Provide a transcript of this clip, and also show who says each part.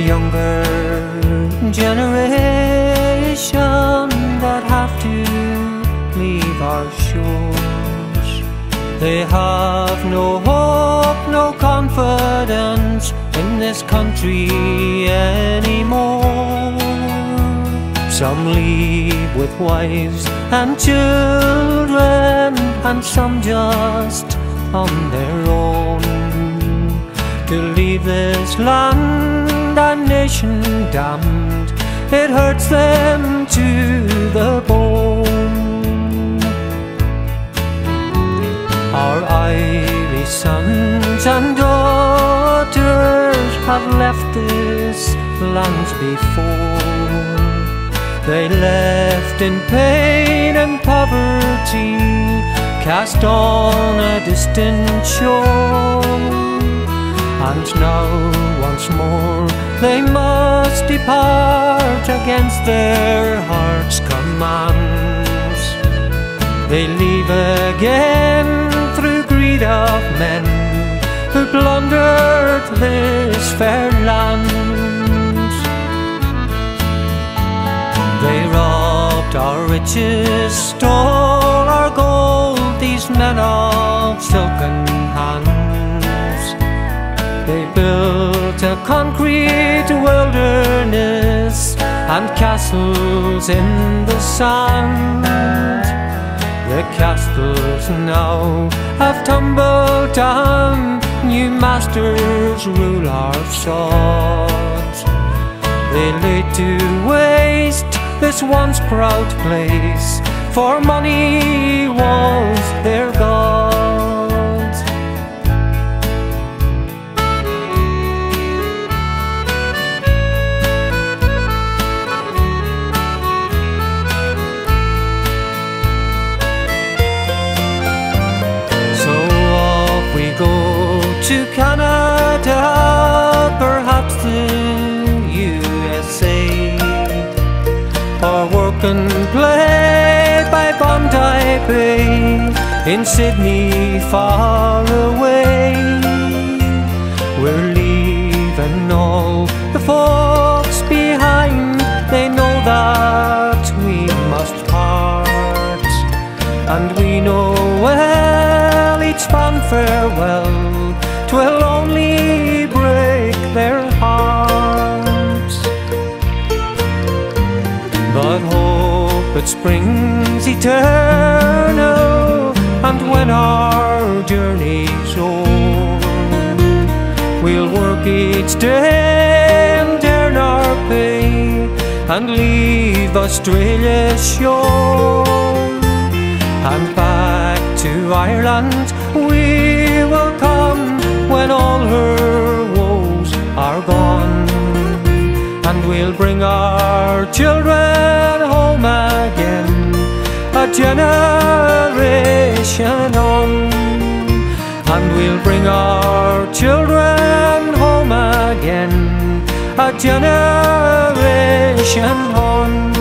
Speaker 1: younger generation that have to leave our shores. They have no hope, no confidence in this country anymore. Some leave with wives and children, and some just on their own to leave this land and nation damned. It hurts them to the bone. Our Irish sons and daughters have left this land before. They left in pain and poverty, cast on a distant shore. And now once more they must depart against their heart's commands. They leave again through greed of men who plundered this fair land. They robbed our riches, stole our gold, these men of silken hands. They built a concrete wilderness and castles in the sand. The castles now have tumbled down, new masters rule our sod. They laid to waste this once proud place, for money was their to Canada, perhaps the USA, or work and play by Bondi Bay in Sydney, far away. We're leaving all the folks behind, they know that we must part. And we know well each fond farewell twill only break their hearts. But hope it springs eternal, and when our journey's o'er, we'll work each day and earn our pay and leave Australia's shore. And back to Ireland we will come when all her woes are gone. And we'll bring our children home again, a generation on. And we'll bring our children home again, a generation on.